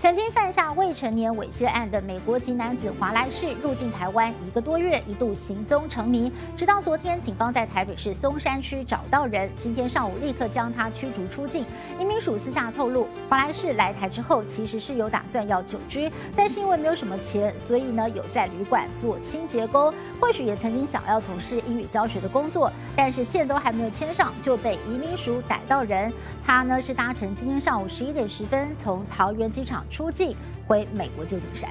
曾经犯下未成年猥亵案的美国籍男子华莱士入境台湾一个多月，一度行踪成谜，直到昨天，警方在台北市松山区找到人，今天上午立刻将他驱逐出境。移民署私下透露，华莱士来台之后其实是有打算要久居，但是因为没有什么钱，所以呢有在旅馆做清洁工，或许也曾经想要从事英语教学的工作，但是线都还没有牵上，就被移民署逮到人。他呢是搭乘今天上午十一点十分从桃园机场出境回美国旧金山。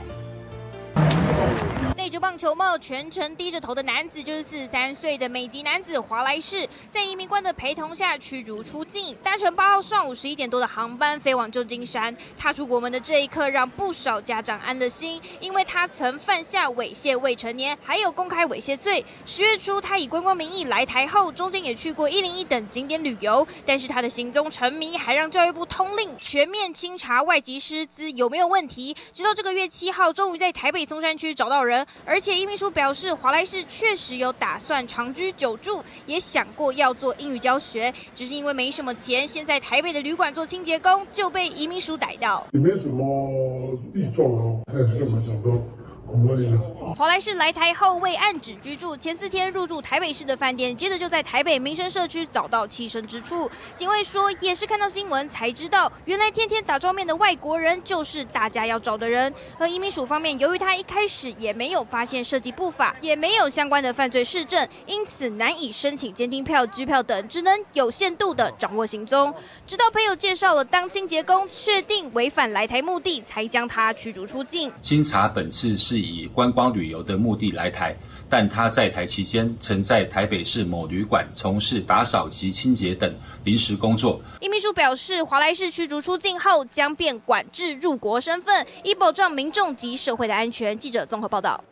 戴着棒球帽、全程低着头的男子，就是四十三岁的美籍男子华莱士，在移民官的陪同下驱逐出境，搭乘八号上午十一点多的航班飞往旧金山。踏出国门的这一刻，让不少家长安了心，因为他曾犯下猥亵未成年，还有公开猥亵罪。十月初，他以观光名义来台后，中间也去过一零一等景点旅游，但是他的行踪成谜，还让教育部通令全面清查外籍师资有没有问题。直到这个月七号，终于在台北松山区找到人。而且移民署表示，华莱士确实有打算长居久住，也想过要做英语教学，只是因为没什么钱，先在台北的旅馆做清洁工，就被移民署逮到。也没什么异状哦，他也是蛮想说。华莱士来台后未按址居住，前四天入住台北市的饭店，接着就在台北民生社区找到栖身之处。警卫说，也是看到新闻才知道，原来天天打照面的外国人就是大家要找的人。而移民署方面，由于他一开始也没有发现涉及不法，也没有相关的犯罪事证，因此难以申请监听票、拘票等，只能有限度的掌握行踪。直到朋友介绍了当清洁工，确定违反来台目的，才将他驱逐出境。经查，本次是。以观光旅游的目的来台，但他在台期间曾在台北市某旅馆从事打扫及清洁等临时工作。一秘书表示，华莱士驱逐出境后将变管制入国身份，以保障民众及社会的安全。记者综合报道。